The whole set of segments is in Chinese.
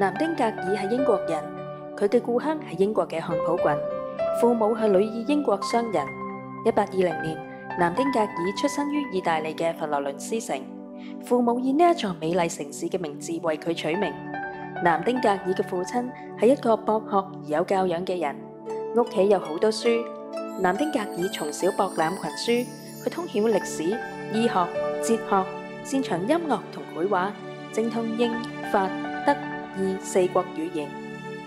南丁格尔係英國人，佢嘅故鄉係英國嘅漢普郡，父母係旅意英國商人。一八二零年，南丁格尔出生於意大利嘅佛羅倫斯城，父母以呢一座美麗城市嘅名字為佢取名。南丁格尔嘅父親係一個博學而有教養嘅人，屋企有好多書。南丁格尔從小博覽群書，佢通曉歷史、醫學、哲學，擅長音樂同繪畫，精通英法德意四國語言。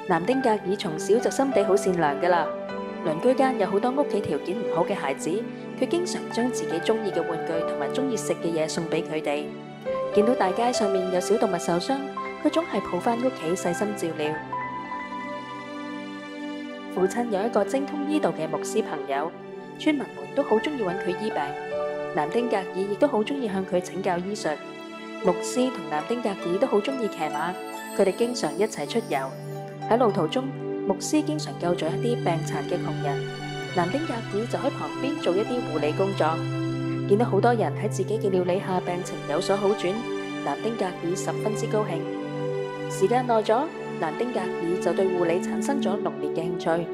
南丁格爾從小就心地好善良噶啦，鄰居間有好多屋企條件唔好嘅孩子，佢經常將自己中意嘅玩具同埋中意食嘅嘢送俾佢哋。見到大街上面有小動物受傷，佢總係抱返屋企細心照料。父親有一個精通醫道嘅牧師朋友，村民们都好中意揾佢醫病。南丁格爾亦都好中意向佢請教醫術。牧師同南丁格爾都好中意騎馬，佢哋經常一齊出游。喺路途中，牧師經常救咗一啲病殘嘅穷人，南丁格爾就喺旁邊做一啲護理工作。見到好多人喺自己嘅料理下病情有所好轉，南丁格爾十分之高興。時間耐咗，南丁格爾就對護理產生咗濃烈嘅興趣。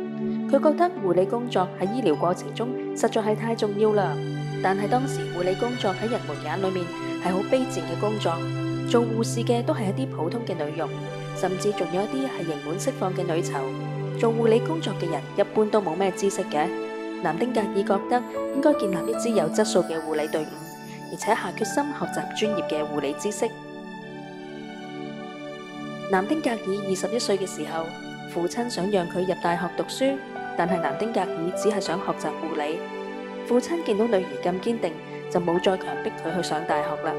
佢覺得護理工作喺醫療過程中實在係太重要啦。但係當時護理工作喺人們眼裏面係好卑賤嘅工作，做護士嘅都係一啲普通嘅女佣，甚至仲有一啲係刑滿釋放嘅女囚。做護理工作嘅人一般都冇咩知識嘅。南丁格爾覺得應該建立一支有質素嘅護理隊伍，而且下決心學習專業嘅護理知識。南丁格爾二十一歲嘅時候，父親想讓佢入大學讀書，但係南丁格爾只係想學習護理。父親見到女兒咁堅定，就冇再強迫佢去上大學啦。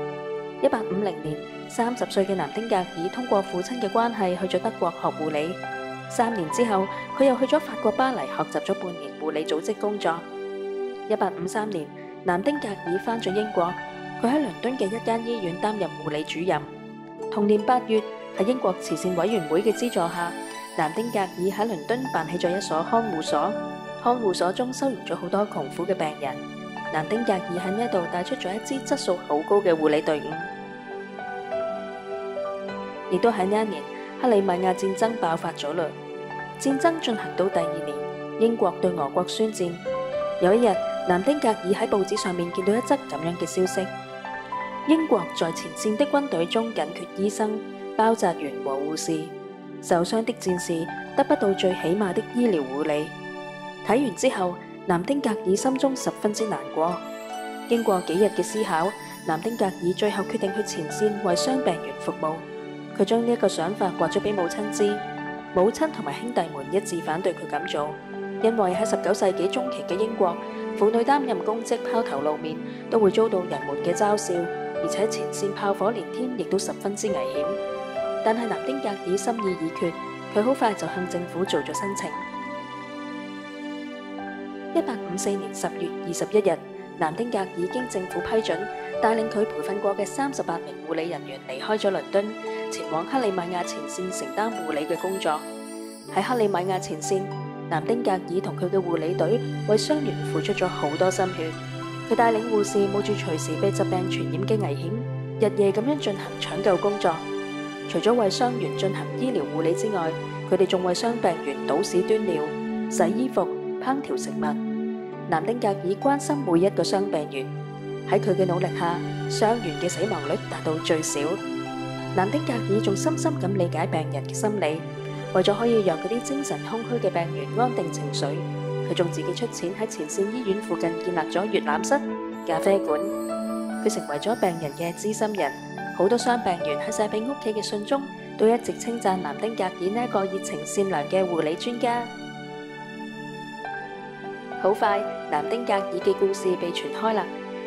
一八五零年，三十歲嘅南丁格爾通過父親嘅關係去咗德國學護理。三年之後，佢又去咗法國巴黎學習咗半年護理組織工作。一八五三年，南丁格爾返咗英國，佢喺倫敦嘅一間醫院擔任護理主任。同年八月，喺英國慈善委員會嘅資助下，南丁格爾喺倫敦辦起咗一所看護所。看護所中收容咗好多窮苦嘅病人，南丁格爾喺呢一度帶出咗一支質素好高嘅護理隊伍。亦都喺呢一年，克里米亞戰爭爆發咗嘞。戰爭進行到第二年，英國對俄國宣戰。有一日，南丁格爾喺報紙上面見到一则咁樣嘅消息：英國在前線的軍隊中緊缺醫生、包扎員和護士，受傷的戰士得不到最起碼的醫療護理。睇完之後，南丁格爾心中十分之難過。經過幾日嘅思考，南丁格爾最後決定去前線為傷病员服務。佢將呢一個想法話咗俾母親知，母親同埋兄弟們一致反對佢咁做，因為喺十九世紀中期嘅英國，婦女擔任公職拋頭露面都會遭到人們嘅嘲笑，而且前線炮火連天，亦都十分之危險。但係南丁格爾心意已決，佢好快就向政府做咗申請。一八五四年十月二十一日，南丁格爾經政府批准，帶領佢培訓過嘅三十八名護理人員離開咗倫敦，前往克里米亞前線承擔護理嘅工作。喺克里米亞前線，南丁格爾同佢嘅護理隊為傷員付出咗好多心血。佢帶領護士冒住隨時被疾病傳染嘅危險，日夜咁樣進行搶救工作。除咗為傷員進行醫療護理之外，佢哋仲為傷病員倒屎端尿、洗衣服、烹調食物。南丁格爾關心每一個傷病員，喺佢嘅努力下，傷員嘅死亡率達到最少。南丁格爾仲深深咁理解病人嘅心理，為咗可以讓嗰啲精神空虛嘅病員安定情緒，佢仲自己出錢喺前線醫院附近建立咗閱覽室、咖啡館。佢成為咗病人嘅知心人，好多傷病員喺晒俾屋企嘅信中，都一直稱讚南丁格爾呢一個熱情善良嘅護理專家。好快，南丁格爾嘅故事被傳開啦，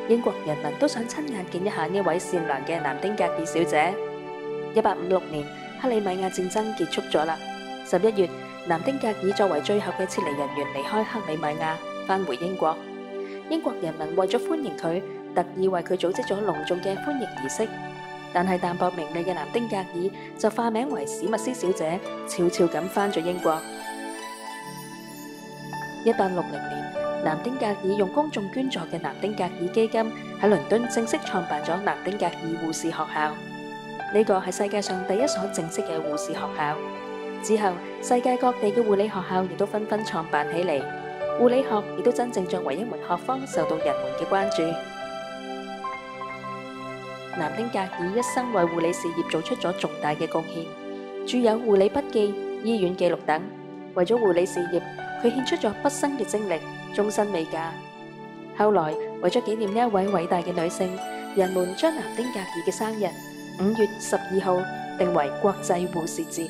英國人民都想親眼見一下呢位善良嘅南丁格爾小姐。一八五六年，克里米亞戰爭結束咗啦。十一月，南丁格爾作為最後嘅撤離人員離開克里米亞，返回英國。英國人民為咗歡迎佢，特意為佢組織咗隆重嘅歡迎儀式。但係淡泊名利嘅南丁格爾就化名為史密斯小姐，悄悄咁返咗英國。一八六零年，南丁格尔用公眾捐助嘅南丁格尔基金喺倫敦正式創辦咗南丁格尔護士學校。呢個係世界上第一所正式嘅護士學校。之後，世界各地嘅護理學校亦都紛紛創辦起嚟，護理學亦都真正作為一門學科受到人們嘅關注。南丁格尔一生為護理事業做出咗重大嘅貢獻，著有護理筆記、醫院記錄等。為咗護理事業，佢獻出咗毕生嘅精力，终身未嫁。后来为咗纪念呢一位伟大嘅女性，人们将南丁格尔嘅生日五月十二号定为国际护士节。